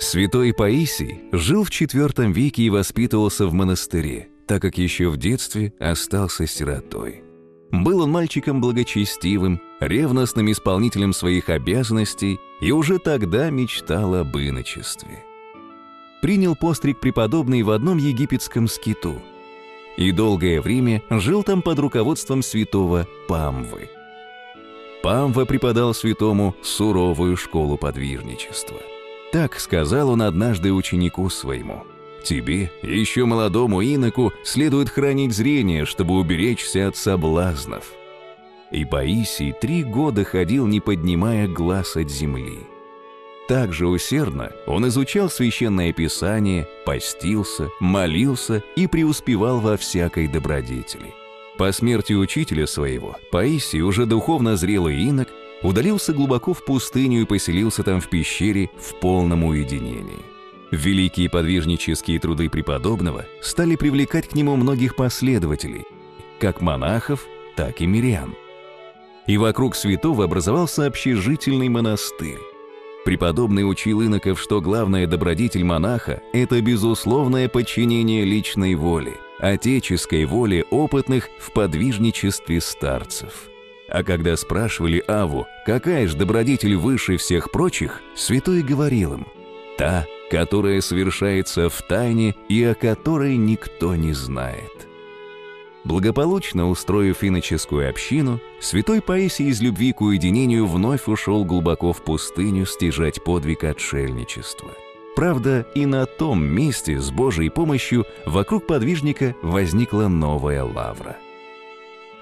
Святой Паисий жил в IV веке и воспитывался в монастыре, так как еще в детстве остался сиротой. Был он мальчиком благочестивым, ревностным исполнителем своих обязанностей и уже тогда мечтал об иночестве. Принял постриг преподобный в одном египетском скиту и долгое время жил там под руководством святого Памвы. Памва преподал святому суровую школу подвижничества. Так сказал он однажды ученику своему – Тебе, еще молодому иноку, следует хранить зрение, чтобы уберечься от соблазнов. И Паисий три года ходил, не поднимая глаз от земли. Так же усердно он изучал священное писание, постился, молился и преуспевал во всякой добродетели. По смерти учителя своего, Паисий, уже духовно зрелый инок, удалился глубоко в пустыню и поселился там в пещере в полном уединении. Великие подвижнические труды преподобного стали привлекать к нему многих последователей, как монахов, так и мирян. И вокруг святого образовался общежительный монастырь. Преподобный учил иноков, что главная добродетель монаха – это безусловное подчинение личной воле, отеческой воле опытных в подвижничестве старцев. А когда спрашивали Аву, какая же добродетель выше всех прочих, святой говорил им – та, которая совершается в тайне и о которой никто не знает. Благополучно устроив иноческую общину, святой Паисий из любви к уединению вновь ушел глубоко в пустыню стяжать подвиг отшельничества. Правда, и на том месте с Божьей помощью вокруг подвижника возникла новая лавра.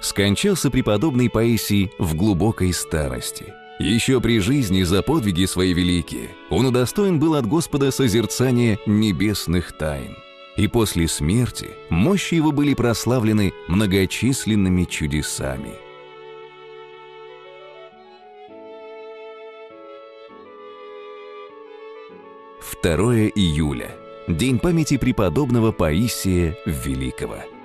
Скончался преподобный Паисий в глубокой старости – еще при жизни за подвиги свои великие он удостоен был от Господа созерцания небесных тайн. И после смерти мощи его были прославлены многочисленными чудесами. Второе июля. День памяти преподобного Паисия Великого –